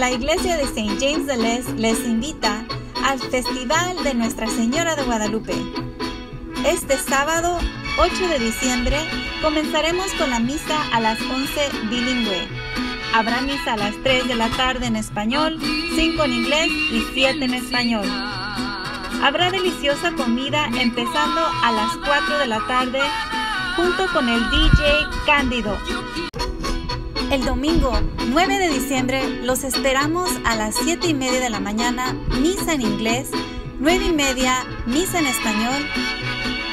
la iglesia de St. James de Les les invita al Festival de Nuestra Señora de Guadalupe. Este sábado 8 de diciembre comenzaremos con la misa a las 11 bilingüe. Habrá misa a las 3 de la tarde en español, 5 en inglés y 7 en español. Habrá deliciosa comida empezando a las 4 de la tarde junto con el DJ Cándido. El domingo 9 de diciembre los esperamos a las 7 y media de la mañana, misa en inglés, 9 y media, misa en español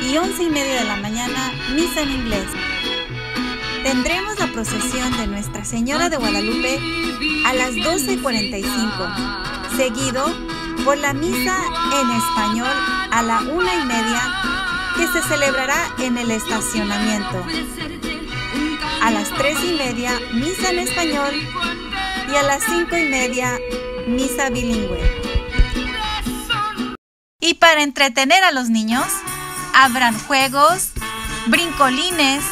y 11 y media de la mañana, misa en inglés. Tendremos la procesión de Nuestra Señora de Guadalupe a las 12.45, seguido por la misa en español a la una y media que se celebrará en el estacionamiento. A las tres y media, misa en español y a las cinco y media, misa bilingüe. Y para entretener a los niños, habrán juegos, brincolines,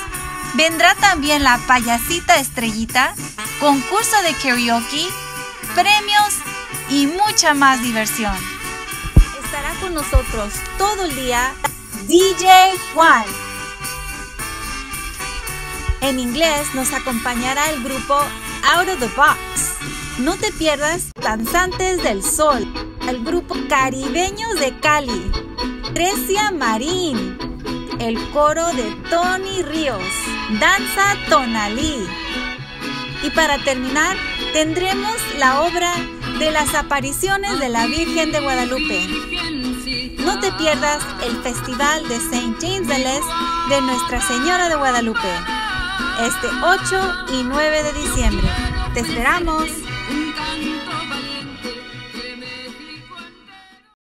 vendrá también la payasita estrellita, concurso de karaoke, premios y mucha más diversión. Estará con nosotros todo el día DJ Juan. En inglés nos acompañará el grupo Out of the Box. No te pierdas Danzantes del Sol, el grupo Caribeños de Cali, Grecia Marín, el coro de Tony Ríos, Danza Tonalí. Y para terminar, tendremos la obra de las apariciones de la Virgen de Guadalupe. No te pierdas el Festival de St. James de Les de Nuestra Señora de Guadalupe, este 8 y 9 de diciembre. ¡Te esperamos!